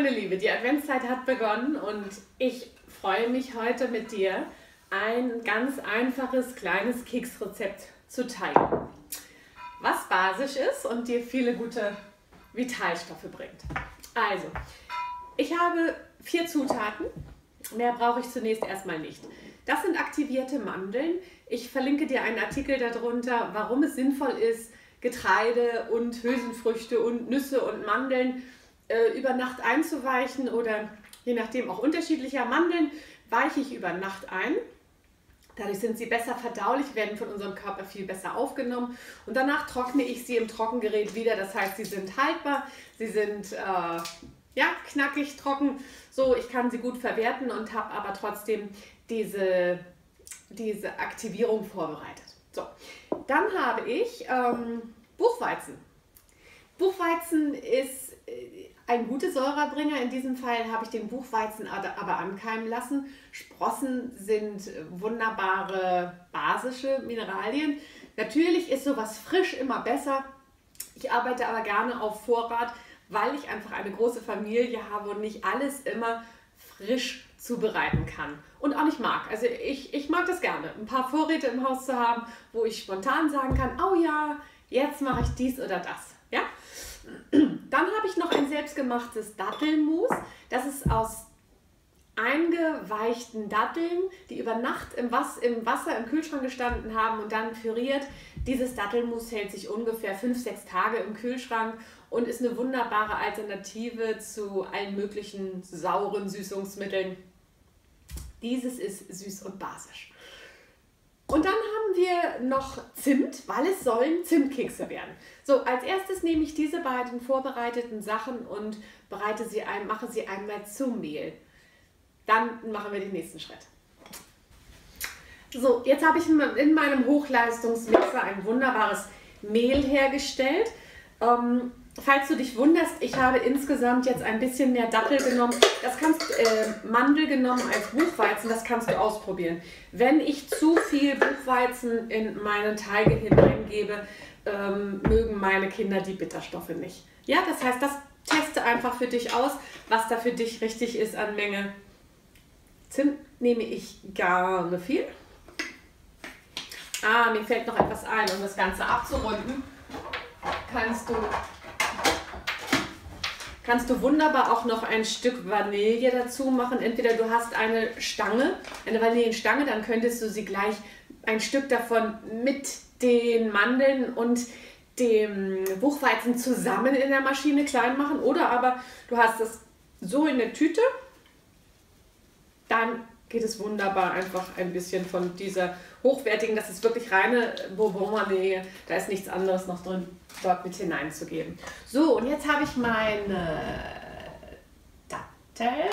meine Liebe, die Adventszeit hat begonnen und ich freue mich heute mit dir ein ganz einfaches kleines Keksrezept zu teilen, was basisch ist und dir viele gute Vitalstoffe bringt. Also, ich habe vier Zutaten, mehr brauche ich zunächst erstmal nicht. Das sind aktivierte Mandeln. Ich verlinke dir einen Artikel darunter, warum es sinnvoll ist, Getreide und Hülsenfrüchte und Nüsse und Mandeln äh, über Nacht einzuweichen oder je nachdem auch unterschiedlicher Mandeln weiche ich über Nacht ein. Dadurch sind sie besser verdaulich, werden von unserem Körper viel besser aufgenommen und danach trockne ich sie im Trockengerät wieder. Das heißt, sie sind haltbar, sie sind äh, ja, knackig, trocken. So, ich kann sie gut verwerten und habe aber trotzdem diese, diese Aktivierung vorbereitet. So, dann habe ich ähm, Buchweizen. Buchweizen ist ein guter Säurebringer. In diesem Fall habe ich den Buchweizen aber ankeimen lassen. Sprossen sind wunderbare basische Mineralien. Natürlich ist sowas frisch immer besser. Ich arbeite aber gerne auf Vorrat, weil ich einfach eine große Familie habe und nicht alles immer frisch zubereiten kann und auch nicht mag. Also ich, ich mag das gerne, ein paar Vorräte im Haus zu haben, wo ich spontan sagen kann, oh ja, jetzt mache ich dies oder das. Ja? Dann habe ich noch ein selbstgemachtes Dattelmus. Das ist aus eingeweichten Datteln, die über Nacht im, Was im Wasser im Kühlschrank gestanden haben und dann püriert. Dieses Dattelmus hält sich ungefähr 5-6 Tage im Kühlschrank und ist eine wunderbare Alternative zu allen möglichen sauren Süßungsmitteln. Dieses ist süß und basisch. Und dann wir noch Zimt, weil es sollen Zimtkekse werden. So, als erstes nehme ich diese beiden vorbereiteten Sachen und bereite sie ein, mache sie einmal zum Mehl. Dann machen wir den nächsten Schritt. So, jetzt habe ich in meinem Hochleistungsmixer ein wunderbares Mehl hergestellt. Ähm, falls du dich wunderst, ich habe insgesamt jetzt ein bisschen mehr Dattel genommen. Das kannst äh, Mandel genommen als Buchweizen, das kannst du ausprobieren. Wenn ich zu viel Buchweizen in meine Teige hineingebe, ähm, mögen meine Kinder die Bitterstoffe nicht. Ja, das heißt, das teste einfach für dich aus, was da für dich richtig ist an Menge. Zimt nehme ich gerne viel. Ah, mir fällt noch etwas ein, um das Ganze abzurunden. Kannst du kannst du wunderbar auch noch ein Stück Vanille dazu machen. Entweder du hast eine Stange, eine Vanillenstange, dann könntest du sie gleich ein Stück davon mit den Mandeln und dem Buchweizen zusammen in der Maschine klein machen. Oder aber du hast es so in der Tüte, dann geht es wunderbar einfach ein bisschen von dieser hochwertigen, das ist wirklich reine Bourbon-Vanille, da ist nichts anderes noch drin, dort mit hineinzugeben. So, und jetzt habe ich meine Datteln.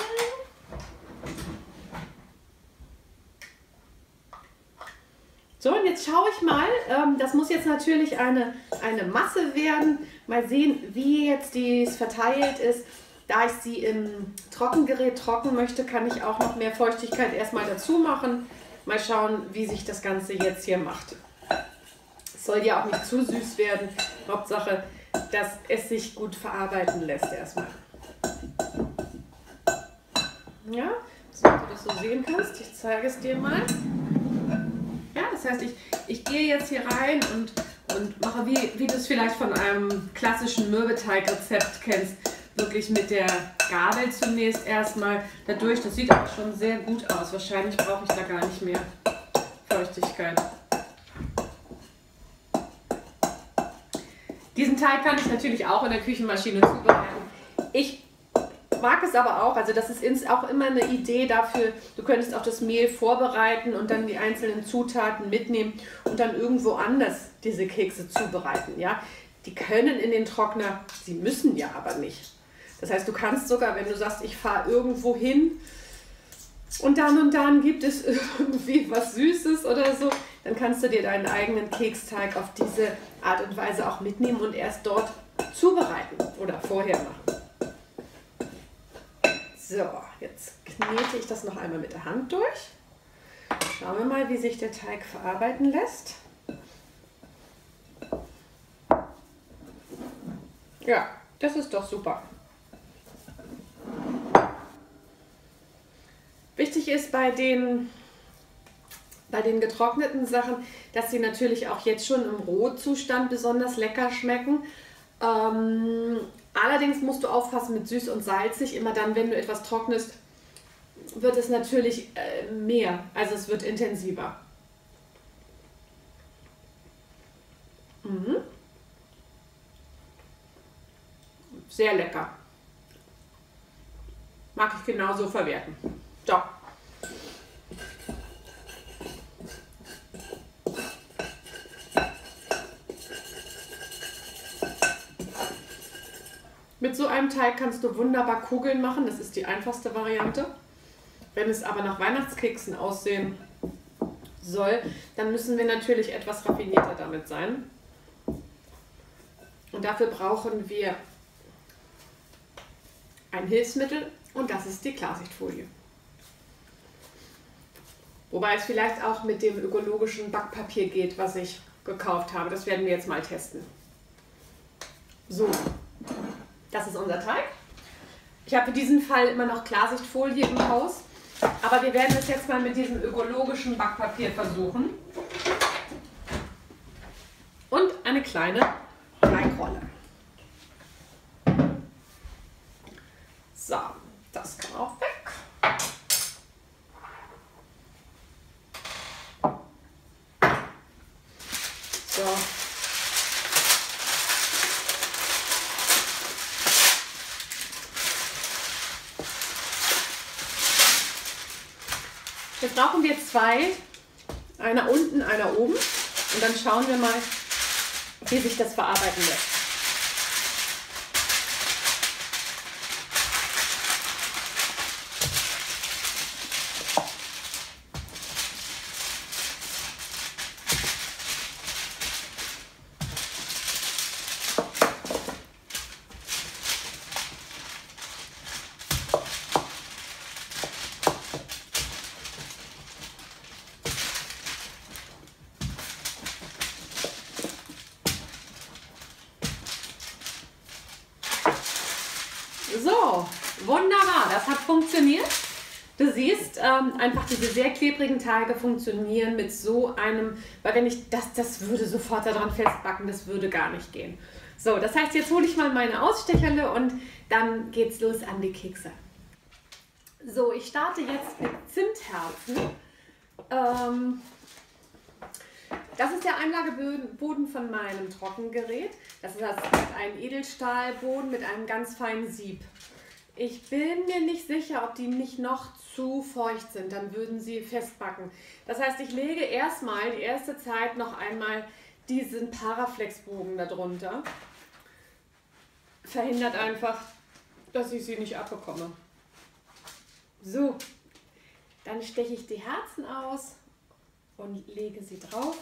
So, und jetzt schaue ich mal, ähm, das muss jetzt natürlich eine, eine Masse werden. Mal sehen, wie jetzt dies verteilt ist. Da ich sie im Trockengerät trocken möchte, kann ich auch noch mehr Feuchtigkeit erstmal dazu machen. Mal schauen, wie sich das Ganze jetzt hier macht. Es soll ja auch nicht zu süß werden. Hauptsache, dass es sich gut verarbeiten lässt erstmal. Ja, so du das so sehen kannst. Ich zeige es dir mal. Ja, das heißt, ich, ich gehe jetzt hier rein und, und mache, wie, wie du es vielleicht von einem klassischen Mürbeteig-Rezept kennst, wirklich mit der Gabel zunächst erstmal dadurch. Das sieht aber schon sehr gut aus. Wahrscheinlich brauche ich da gar nicht mehr Feuchtigkeit. Diesen Teig kann ich natürlich auch in der Küchenmaschine zubereiten. Ich mag es aber auch, also das ist auch immer eine Idee dafür, du könntest auch das Mehl vorbereiten und dann die einzelnen Zutaten mitnehmen und dann irgendwo anders diese Kekse zubereiten. Ja? Die können in den Trockner, sie müssen ja aber nicht. Das heißt, du kannst sogar, wenn du sagst, ich fahre irgendwo hin und dann und dann gibt es irgendwie was Süßes oder so, dann kannst du dir deinen eigenen Keksteig auf diese Art und Weise auch mitnehmen und erst dort zubereiten oder vorher machen. So, jetzt knete ich das noch einmal mit der Hand durch. Schauen wir mal, wie sich der Teig verarbeiten lässt. Ja, das ist doch super. Wichtig ist bei den, bei den getrockneten Sachen, dass sie natürlich auch jetzt schon im Rohzustand besonders lecker schmecken. Ähm, allerdings musst du aufpassen mit süß und salzig. Immer dann, wenn du etwas trocknest, wird es natürlich äh, mehr. Also es wird intensiver. Mhm. Sehr lecker. Mag ich genauso verwerten. So. Mit so einem Teig kannst du wunderbar Kugeln machen. Das ist die einfachste Variante. Wenn es aber nach Weihnachtskeksen aussehen soll, dann müssen wir natürlich etwas raffinierter damit sein. Und dafür brauchen wir ein Hilfsmittel und das ist die Klarsichtfolie. Wobei es vielleicht auch mit dem ökologischen Backpapier geht, was ich gekauft habe. Das werden wir jetzt mal testen. So, das ist unser Teig. Ich habe für diesen Fall immer noch Klarsichtfolie im Haus. Aber wir werden es jetzt mal mit diesem ökologischen Backpapier versuchen. Und eine kleine Teigrolle. So, das kann auch weg. So. Jetzt brauchen wir zwei, einer unten, einer oben. Und dann schauen wir mal, wie sich das verarbeiten lässt. So, wunderbar, das hat funktioniert. Du siehst, ähm, einfach diese sehr klebrigen Teige funktionieren mit so einem, weil wenn ich das, das würde sofort daran festbacken, das würde gar nicht gehen. So, das heißt, jetzt hole ich mal meine Ausstecherle und dann geht's los an die Kekse. So, ich starte jetzt mit Zimtherzen. Ähm, das ist der Einlageboden von meinem Trockengerät. Das ist ein Edelstahlboden mit einem ganz feinen Sieb. Ich bin mir nicht sicher, ob die nicht noch zu feucht sind, dann würden sie festbacken. Das heißt, ich lege erstmal die erste Zeit noch einmal diesen Paraflexbogen darunter. Verhindert einfach, dass ich sie nicht abbekomme. So, dann steche ich die Herzen aus und lege sie drauf.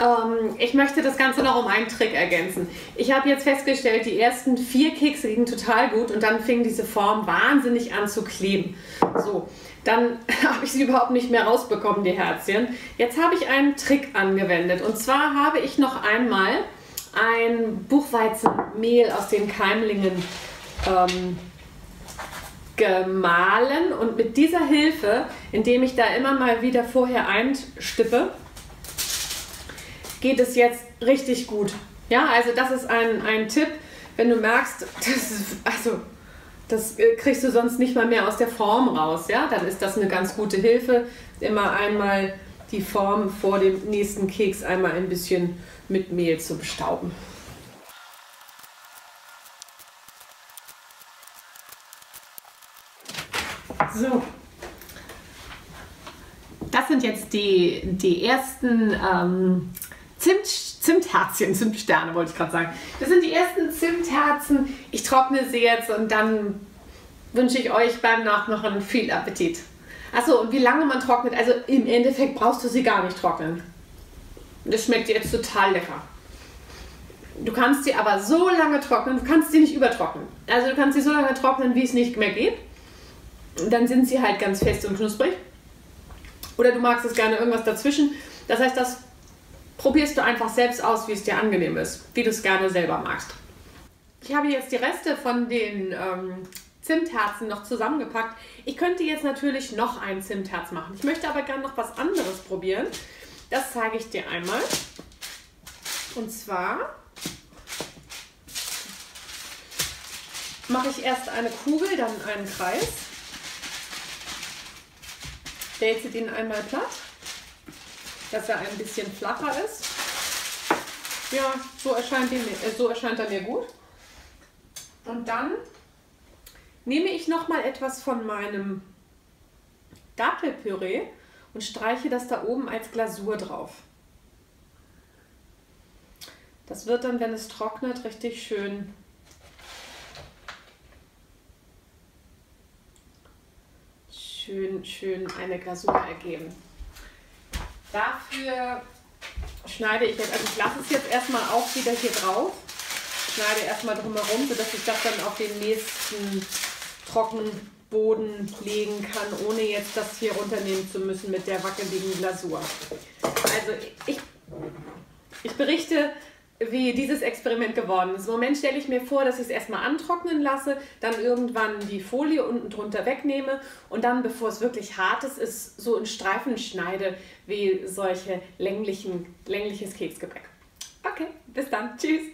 Ähm, ich möchte das Ganze noch um einen Trick ergänzen. Ich habe jetzt festgestellt, die ersten vier Kekse gingen total gut und dann fing diese Form wahnsinnig an zu kleben. So, dann habe ich sie überhaupt nicht mehr rausbekommen, die Herzchen. Jetzt habe ich einen Trick angewendet und zwar habe ich noch einmal ein Buchweizenmehl aus den Keimlingen ähm, gemahlen und mit dieser Hilfe, indem ich da immer mal wieder vorher einstippe, geht es jetzt richtig gut. Ja, also das ist ein, ein Tipp, wenn du merkst, das also das äh, kriegst du sonst nicht mal mehr aus der Form raus, ja, dann ist das eine ganz gute Hilfe. Immer einmal die Form vor dem nächsten Keks einmal ein bisschen mit Mehl zu bestauben. So, das sind jetzt die, die ersten ähm, Zimt, Zimtherzchen, Zimtsterne wollte ich gerade sagen. Das sind die ersten Zimtherzen. Ich trockne sie jetzt und dann wünsche ich euch beim Nachmachen viel Appetit. Achso, und wie lange man trocknet, also im Endeffekt brauchst du sie gar nicht trocknen. Das schmeckt jetzt total lecker. Du kannst sie aber so lange trocknen, du kannst sie nicht übertrocknen. Also du kannst sie so lange trocknen, wie es nicht mehr geht. dann sind sie halt ganz fest und knusprig. Oder du magst es gerne irgendwas dazwischen. Das heißt, das probierst du einfach selbst aus, wie es dir angenehm ist, wie du es gerne selber magst. Ich habe jetzt die Reste von den ähm, Zimtherzen noch zusammengepackt. Ich könnte jetzt natürlich noch ein Zimtherz machen. Ich möchte aber gerne noch was anderes probieren. Das zeige ich dir einmal. Und zwar mache ich erst eine Kugel, dann einen Kreis. Dälte den einmal platt, dass er ein bisschen flacher ist. Ja, so erscheint, die, äh, so erscheint er mir gut. Und dann nehme ich noch mal etwas von meinem Dattelpüree und streiche das da oben als Glasur drauf. Das wird dann, wenn es trocknet, richtig schön schön, schön eine Glasur ergeben. Dafür schneide ich jetzt, also ich lasse es jetzt erstmal auch wieder hier drauf, schneide erstmal drumherum, sodass ich das dann auf den nächsten Trockenboden legen kann, ohne jetzt das hier runternehmen zu müssen mit der wackeligen Glasur. Also ich, ich berichte wie dieses Experiment geworden ist. Im Moment stelle ich mir vor, dass ich es erstmal antrocknen lasse, dann irgendwann die Folie unten drunter wegnehme und dann, bevor es wirklich hart ist, ist so in Streifen schneide wie solche länglichen, längliches Keksgebäck. Okay, bis dann. Tschüss.